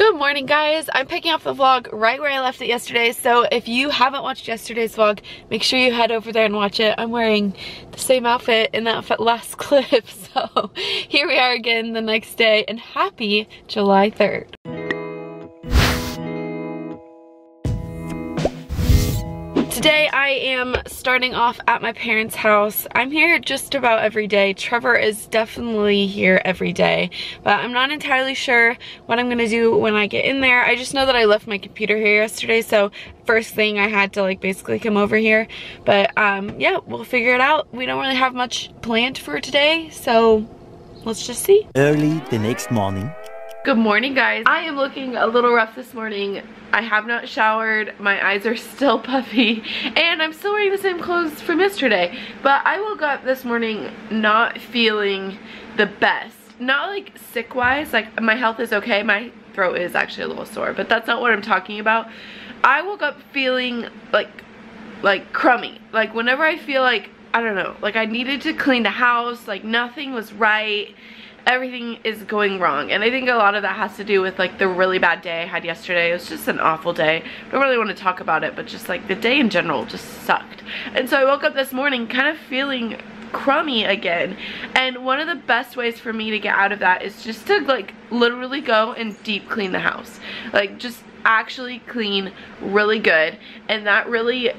Good morning guys. I'm picking up the vlog right where I left it yesterday. So if you haven't watched yesterday's vlog, make sure you head over there and watch it. I'm wearing the same outfit in that last clip. So here we are again the next day and happy July 3rd. Today I am starting off at my parents' house. I'm here just about every day. Trevor is definitely here every day, but I'm not entirely sure what I'm gonna do when I get in there. I just know that I left my computer here yesterday, so first thing I had to like basically come over here. But um, yeah, we'll figure it out. We don't really have much planned for today, so let's just see. Early the next morning. Good morning guys. I am looking a little rough this morning. I have not showered, my eyes are still puffy, and I'm still wearing the same clothes from yesterday. But I woke up this morning not feeling the best. Not like sick wise, like my health is okay, my throat is actually a little sore, but that's not what I'm talking about. I woke up feeling like, like crummy. Like whenever I feel like, I don't know, like I needed to clean the house, like nothing was right everything is going wrong. And I think a lot of that has to do with like the really bad day I had yesterday. It was just an awful day. I don't really want to talk about it but just like the day in general just sucked. And so I woke up this morning kind of feeling crummy again. And one of the best ways for me to get out of that is just to like literally go and deep clean the house. Like just actually clean really good. And that really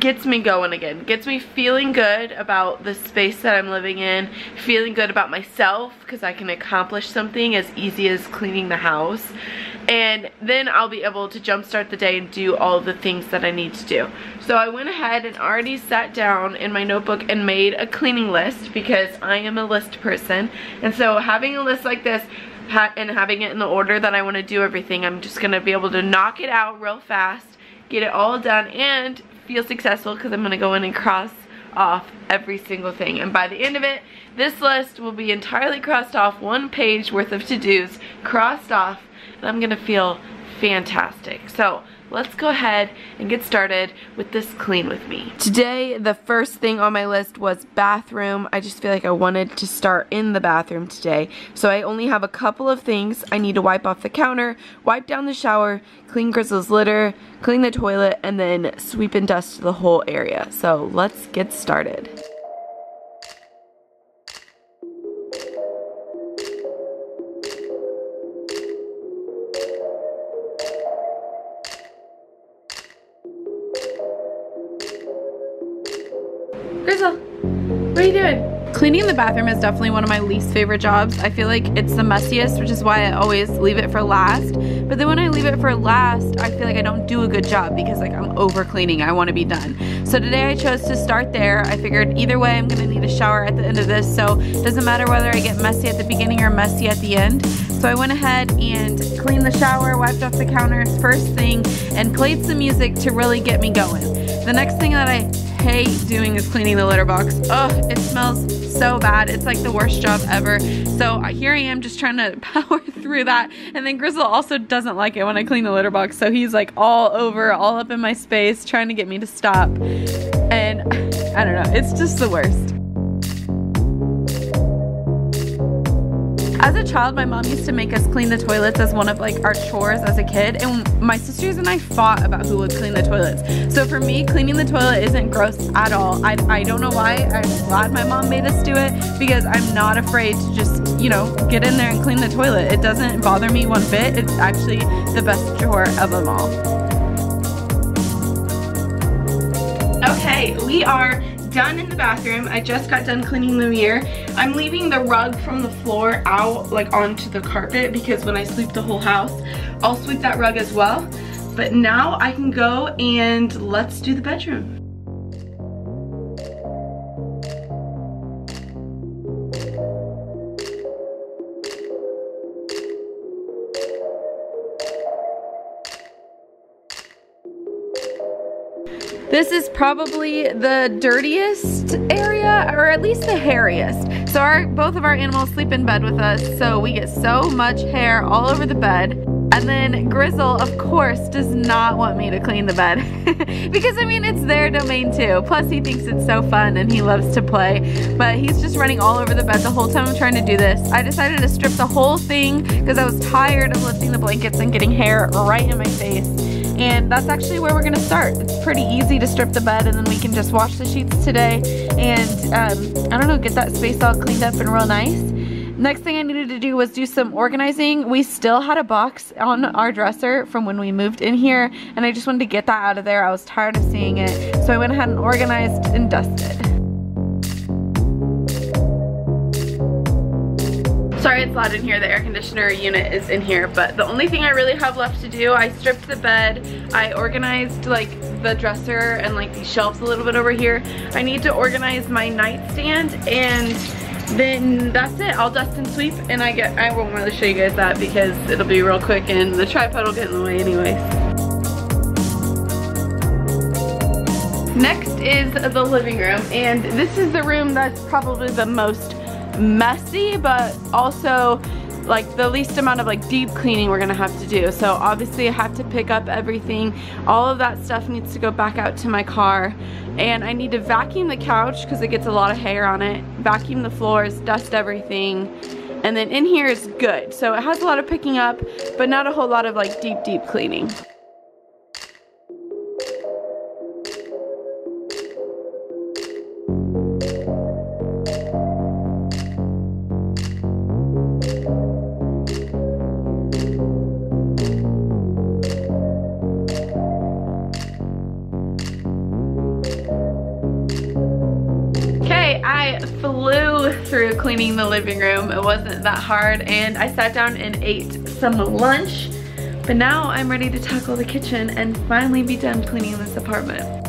gets me going again gets me feeling good about the space that I'm living in feeling good about myself because I can accomplish something as easy as cleaning the house. And then I'll be able to jumpstart the day and do all the things that I need to do. So I went ahead and already sat down in my notebook and made a cleaning list because I am a list person. And so having a list like this and having it in the order that I want to do everything I'm just gonna be able to knock it out real fast get it all done and feel successful because I'm going to go in and cross off every single thing. And by the end of it, this list will be entirely crossed off, one page worth of to-dos crossed off, and I'm to feel fantastic. So let's go ahead and get started with this clean with me. Today, the first thing on my list was bathroom. I just feel like I wanted to start in the bathroom today. So I only have a couple of things. I need to wipe off the counter, wipe down the shower, clean Grizzle's litter, clean the toilet, and then sweep and dust the whole area. So let's get started. What are you doing? Cleaning the bathroom is definitely one of my least favorite jobs. I feel like it's the messiest, which is why I always leave it for last. But then when I leave it for last, I feel like I don't do a good job because like I'm over cleaning. I want to be done. So today I chose to start there. I figured either way I'm going to need a shower at the end of this. So it doesn't matter whether I get messy at the beginning or messy at the end. So I went ahead and cleaned the shower, wiped off the counters first thing, and played some music to really get me going. The next thing that I hate doing is cleaning the litter box. Oh, it smells so bad. It's like the worst job ever. So here I am just trying to power through that. And then Grizzle also doesn't like it when I clean the litter box. So he's like all over, all up in my space, trying to get me to stop. And I don't know, it's just the worst. As a child, my mom used to make us clean the toilets as one of like our chores as a kid, and my sisters and I fought about who would clean the toilets. So for me, cleaning the toilet isn't gross at all. I, I don't know why. I'm glad my mom made us do it because I'm not afraid to just, you know, get in there and clean the toilet. It doesn't bother me one bit. It's actually the best chore of them all. Okay, we are done in the bathroom. I just got done cleaning the mirror. I'm leaving the rug from the floor out like onto the carpet because when I sweep the whole house, I'll sweep that rug as well. But now I can go and let's do the bedroom. This is probably the dirtiest area, or at least the hairiest. So our, both of our animals sleep in bed with us, so we get so much hair all over the bed. And then Grizzle, of course, does not want me to clean the bed. because I mean, it's their domain too. Plus he thinks it's so fun and he loves to play. But he's just running all over the bed the whole time I'm trying to do this. I decided to strip the whole thing because I was tired of lifting the blankets and getting hair right in my face. And that's actually where we're gonna start. It's pretty easy to strip the bed and then we can just wash the sheets today and um, I don't know, get that space all cleaned up and real nice. Next thing I needed to do was do some organizing. We still had a box on our dresser from when we moved in here and I just wanted to get that out of there. I was tired of seeing it. So I went ahead and organized and dusted. Sorry it's loud in here, the air conditioner unit is in here, but the only thing I really have left to do, I stripped the bed, I organized like the dresser and like these shelves a little bit over here. I need to organize my nightstand and then that's it. I'll dust and sweep and I get I won't really show you guys that because it'll be real quick and the tripod will get in the way anyways. Next is the living room and this is the room that's probably the most messy but also like the least amount of like deep cleaning we're gonna have to do. So obviously I have to pick up everything. All of that stuff needs to go back out to my car. And I need to vacuum the couch because it gets a lot of hair on it. Vacuum the floors, dust everything. And then in here is good. So it has a lot of picking up, but not a whole lot of like deep, deep cleaning. Flew through cleaning the living room. It wasn't that hard and I sat down and ate some lunch. But now I'm ready to tackle the kitchen and finally be done cleaning this apartment.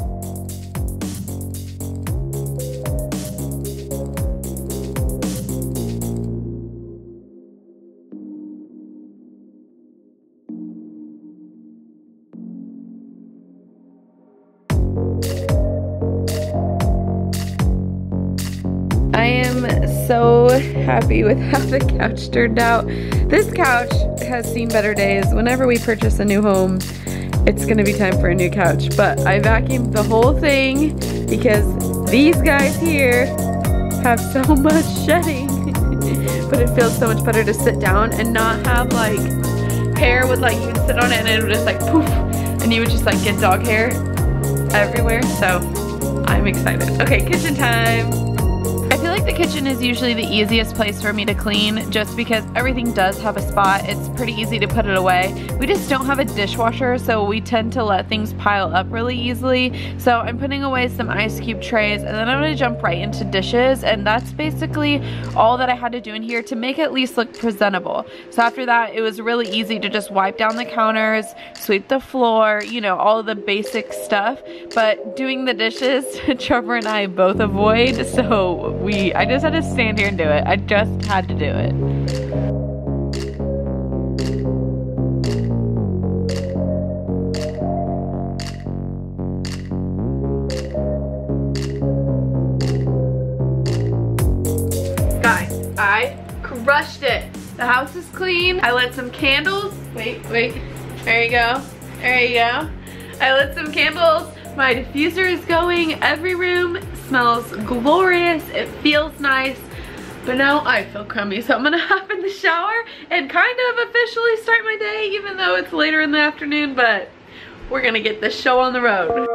So happy with how the couch turned out. This couch has seen better days. Whenever we purchase a new home, it's gonna be time for a new couch. But I vacuumed the whole thing because these guys here have so much shedding. but it feels so much better to sit down and not have like hair would like you would sit on it and it would just like poof and you would just like get dog hair everywhere. So I'm excited. Okay, kitchen time like the kitchen is usually the easiest place for me to clean just because everything does have a spot. It's pretty easy to put it away. We just don't have a dishwasher so we tend to let things pile up really easily. So I'm putting away some ice cube trays and then I'm gonna jump right into dishes and that's basically all that I had to do in here to make it at least look presentable. So after that it was really easy to just wipe down the counters, sweep the floor, you know, all the basic stuff. But doing the dishes, Trevor and I both avoid so we I just had to stand here and do it. I just had to do it. Guys, I crushed it. The house is clean. I lit some candles. Wait, wait. There you go. There you go. I lit some candles. My diffuser is going. Every room smells glorious. It feels nice. But now I feel crummy, so I'm gonna hop in the shower and kind of officially start my day, even though it's later in the afternoon, but we're gonna get this show on the road.